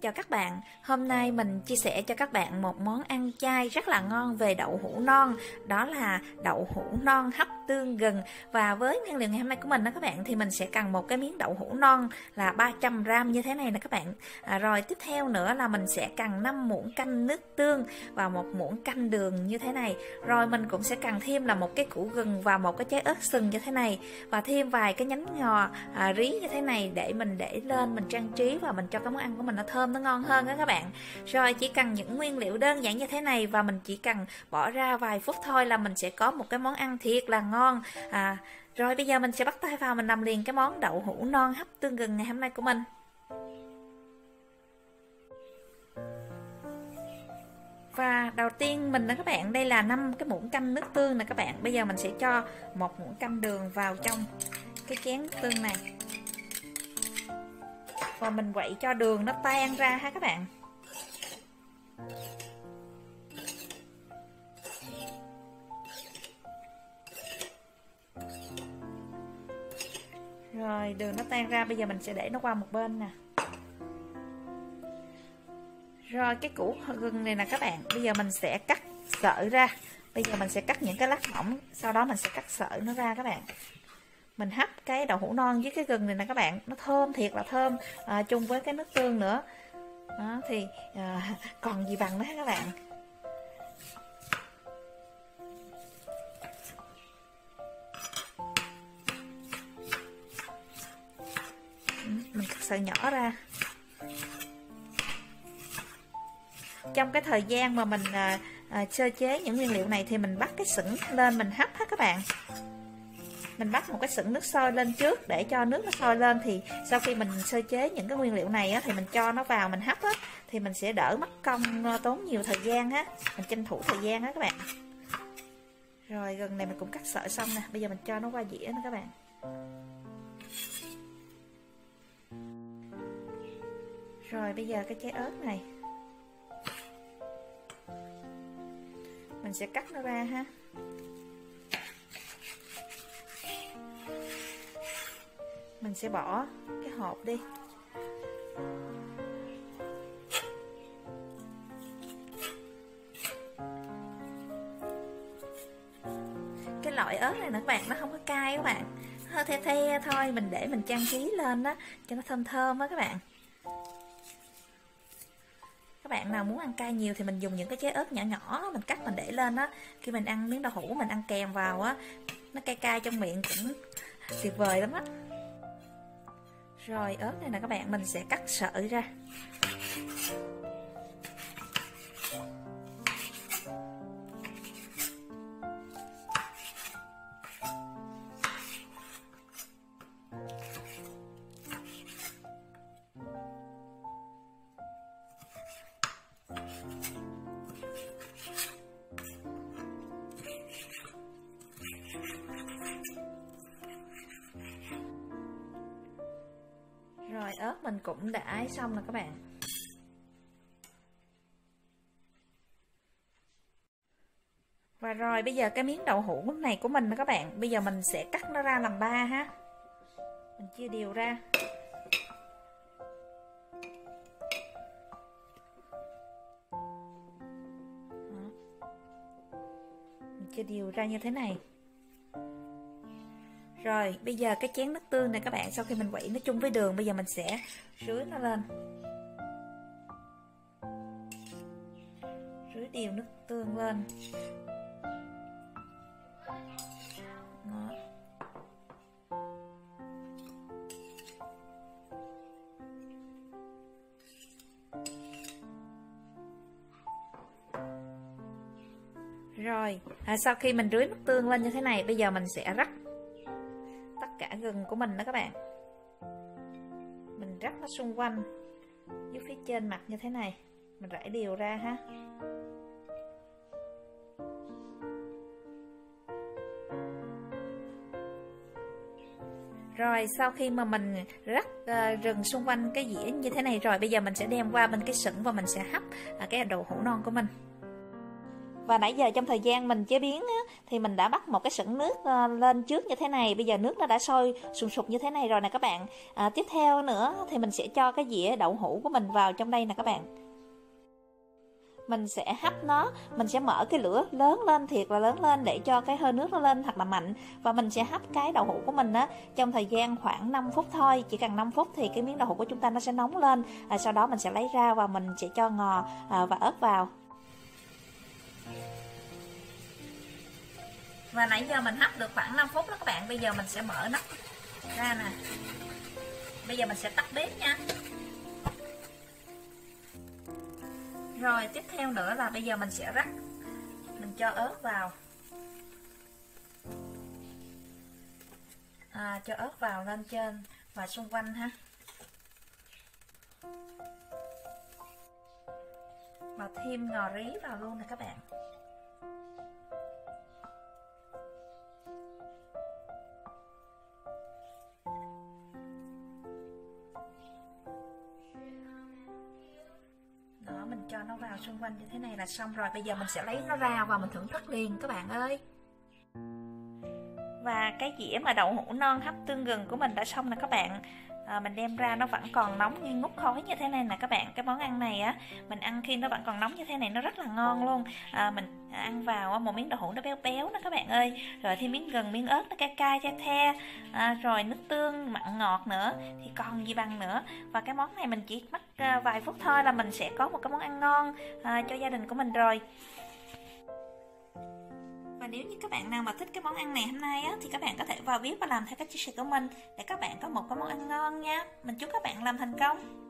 Chào các bạn, hôm nay mình chia sẻ cho các bạn một món ăn chay rất là ngon về đậu hũ non. Đó là đậu hũ non hấp tương gừng. Và với nguyên liệu ngày hôm nay của mình đó các bạn Thì mình sẽ cần một cái miếng đậu hũ non là 300g như thế này nè các bạn. À, Rồi tiếp theo nữa là mình sẽ cần 5 muỗng canh nước tương Và một muỗng canh đường như thế này. Rồi mình cũng sẽ cần thêm là một cái củ gừng và một cái trái ớt sừng như thế này. Và thêm vài cái nhánh ngò à, rí như thế này để mình để lên mình trang trí và mình cho cái món ăn của mình nó thơm nó ngon hơn đó các bạn. Rồi chỉ cần những nguyên liệu đơn giản như thế này và mình chỉ cần bỏ ra vài phút thôi là mình sẽ có một cái món ăn thiệt là ngon. À, rồi bây giờ mình sẽ bắt tay vào mình làm liền cái món đậu hũ non hấp tương gừng ngày hôm nay của mình. Và đầu tiên mình nè các bạn, đây là 5 cái muỗng canh nước tương nè các bạn. Bây giờ mình sẽ cho một muỗng canh đường vào trong cái chén tương này và mình quậy cho đường nó tan ra ha các bạn. Rồi, đường nó tan ra, bây giờ mình sẽ để nó qua một bên nè. Rồi, cái củ gừng này nè các bạn. Bây giờ mình sẽ cắt sợi ra. Bây giờ mình sẽ cắt những cái lát mỏng, sau đó mình sẽ cắt sợi nó ra các bạn mình hấp cái đậu hũ non với cái gừng này nè các bạn. Nó thơm thiệt là thơm. À, chung với cái nước tương nữa. Đó thì à, còn gì bằng nữa các bạn? Ừ, mình cắt sợi nhỏ ra. Trong cái thời gian mà mình à, à, sơ chế những nguyên liệu này thì mình bắt cái sửng lên mình hấp hết các bạn mình bắt một cái sửng nước sôi lên trước để cho nước nó sôi lên. Thì sau khi mình sơ chế những cái nguyên liệu này á, thì mình cho nó vào mình hấp á, thì mình sẽ đỡ mất công ờ, tốn nhiều thời gian á. Mình tranh thủ thời gian á các bạn. Rồi gần này mình cũng cắt sợi xong nè. Bây giờ mình cho nó qua dĩa nữa các bạn. Rồi bây giờ cái trái ớt này. Mình sẽ cắt nó ra ha. Mình sẽ bỏ cái hộp đi. Cái loại ớt này nè các bạn, nó không có cay các bạn. Hơi the the thôi, mình để mình trang trí lên đó cho nó thơm thơm á các bạn. Các bạn nào muốn ăn cay nhiều thì mình dùng những cái trái ớt nhỏ nhỏ, mình cắt mình để lên đó khi mình ăn miếng đậu hũ, mình ăn kèm vào á, nó cay cay trong miệng cũng tuyệt vời lắm á rồi ớt này nè các bạn mình sẽ cắt sợi ra. Rồi, ớt mình cũng đã ái xong rồi các bạn. Và rồi, bây giờ cái miếng đậu hũ này của mình các bạn. Bây giờ mình sẽ cắt nó ra làm ba ha. Mình chia đều ra. Mình chia đều ra như thế này rồi bây giờ cái chén nước tương này các bạn Sau khi mình quậy nó chung với đường Bây giờ mình sẽ rưới nó lên Rưới đều nước tương lên Đó. Rồi, à, sau khi mình rưới nước tương lên như thế này Bây giờ mình sẽ rắc cả gừng của mình đó các bạn. Mình rắc nó xung quanh dưới phía trên mặt như thế này. Mình rải đều ra ha. Rồi sau khi mà mình rắc uh, rừng xung quanh cái dĩa như thế này rồi Bây giờ mình sẽ đem qua bên cái sửng và mình sẽ hấp uh, cái đậu hũ non của mình và nãy giờ trong thời gian mình chế biến á, thì mình đã bắt một cái sửng nước ờ, lên trước như thế này. Bây giờ nước nó đã sôi sùng sục như thế này rồi nè các bạn. À, tiếp theo nữa thì mình sẽ cho cái dĩa đậu hũ của mình vào trong đây nè các bạn. Mình sẽ hấp nó mình sẽ mở cái lửa lớn lên thiệt là lớn lên để cho cái hơi nước nó lên thật là mạnh. Và mình sẽ hấp cái đậu hũ của mình á trong thời gian khoảng 5 phút thôi. Chỉ cần 5 phút thì cái miếng đậu hũ của chúng ta nó sẽ nóng lên. À, sau đó mình sẽ lấy ra và mình sẽ cho ngò à, và ớt vào và nãy giờ mình hấp được khoảng 5 phút đó các bạn. Bây giờ mình sẽ mở nắp ra nè. Bây giờ mình sẽ tắt bếp nha. Rồi tiếp theo nữa là bây giờ mình sẽ rắc. Mình cho ớt vào. À, cho ớt vào lên trên và xung quanh ha. Và thêm ngò rí vào luôn nè các bạn. Cho nó vào xung quanh như thế này là xong rồi. Bây giờ mình sẽ lấy nó ra và mình thưởng thức liền, các bạn ơi. Và cái dĩa mà đậu hũ non hấp tương gừng của mình đã xong rồi các bạn à, mình đem ra nó vẫn còn nóng như ngút khói như thế này nè các bạn. Cái món ăn này á mình ăn khi nó vẫn còn nóng như thế này nó rất là ngon luôn. À, mình ăn vào một miếng đậu hũ nó béo béo đó các bạn ơi. Rồi thêm miếng gừng miếng ớt nó cay cay chai the. À, rồi nước tương mặn ngọt nữa thì còn gì bằng nữa. Và cái món này mình chỉ mất vài phút thôi là mình sẽ có một cái món ăn ngon à, cho gia đình của mình rồi nếu như các bạn nào mà thích cái món ăn này hôm nay á, thì các bạn có thể vào bếp và làm theo cách chia sẻ của mình để các bạn có một cái món ăn ngon nha. Mình chúc các bạn làm thành công.